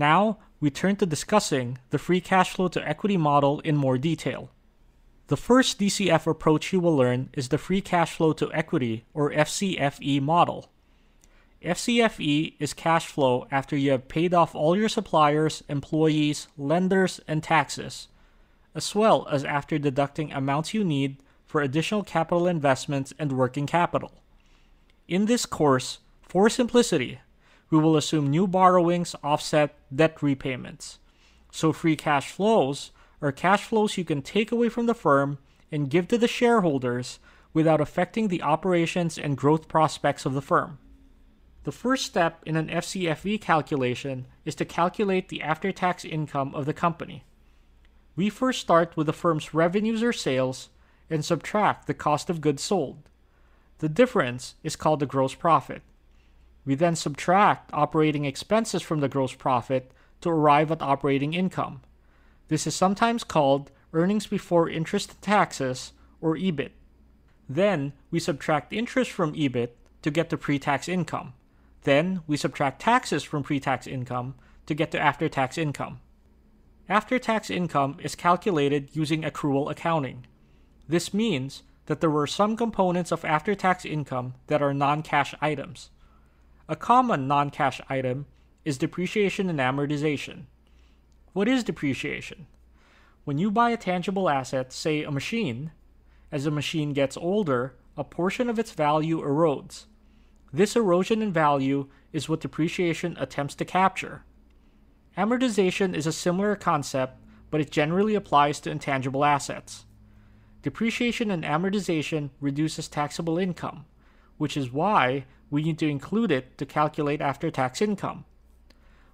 Now, we turn to discussing the free cash flow to equity model in more detail. The first DCF approach you will learn is the free cash flow to equity or FCFE model. FCFE is cash flow after you have paid off all your suppliers, employees, lenders, and taxes, as well as after deducting amounts you need for additional capital investments and working capital. In this course, for simplicity, we will assume new borrowings offset debt repayments. So free cash flows are cash flows you can take away from the firm and give to the shareholders without affecting the operations and growth prospects of the firm. The first step in an FCFE calculation is to calculate the after tax income of the company. We first start with the firm's revenues or sales and subtract the cost of goods sold. The difference is called the gross profit. We then subtract operating expenses from the gross profit to arrive at operating income. This is sometimes called earnings before interest and taxes, or EBIT. Then we subtract interest from EBIT to get to pre tax income. Then we subtract taxes from pre tax income to get to after tax income. After tax income is calculated using accrual accounting. This means that there were some components of after tax income that are non cash items. A common non cash item is depreciation and amortization. What is depreciation? When you buy a tangible asset, say a machine, as the machine gets older, a portion of its value erodes. This erosion in value is what depreciation attempts to capture. Amortization is a similar concept, but it generally applies to intangible assets. Depreciation and amortization reduces taxable income, which is why we need to include it to calculate after tax income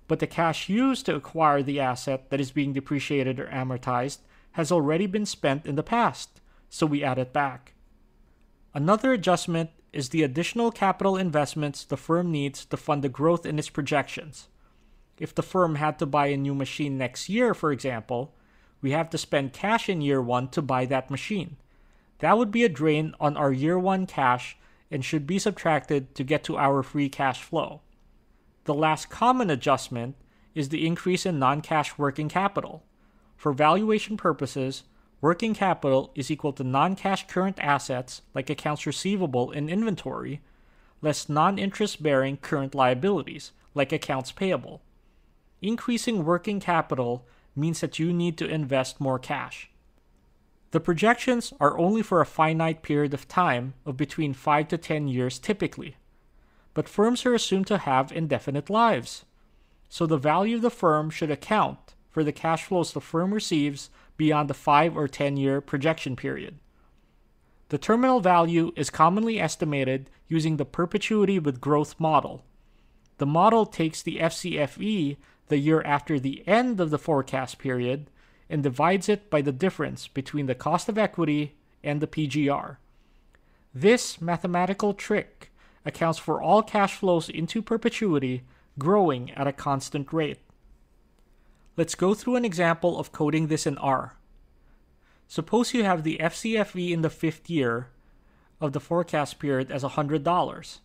but the cash used to acquire the asset that is being depreciated or amortized has already been spent in the past, so we add it back. Another adjustment is the additional capital investments the firm needs to fund the growth in its projections. If the firm had to buy a new machine next year, for example, we have to spend cash in year one to buy that machine. That would be a drain on our year one cash and should be subtracted to get to our free cash flow. The last common adjustment is the increase in non cash working capital. For valuation purposes, working capital is equal to non cash current assets like accounts receivable and inventory, less non interest bearing current liabilities like accounts payable. Increasing working capital means that you need to invest more cash. The projections are only for a finite period of time of between 5 to 10 years typically but firms are assumed to have indefinite lives. So the value of the firm should account for the cash flows the firm receives beyond the 5 or 10 year projection period. The terminal value is commonly estimated using the perpetuity with growth model. The model takes the FCFE the year after the end of the forecast period and divides it by the difference between the cost of equity and the PGR. This mathematical trick accounts for all cash flows into perpetuity growing at a constant rate. Let's go through an example of coding this in R. Suppose you have the FCFE in the fifth year of the forecast period as $100.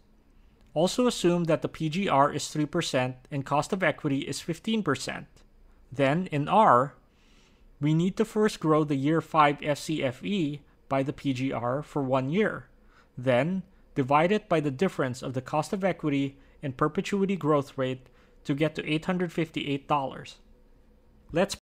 Also assume that the PGR is 3% and cost of equity is 15%. Then, in R, we need to first grow the year 5 FCFE by the PGR for one year. Then, divide it by the difference of the cost of equity and perpetuity growth rate to get to $858. Let's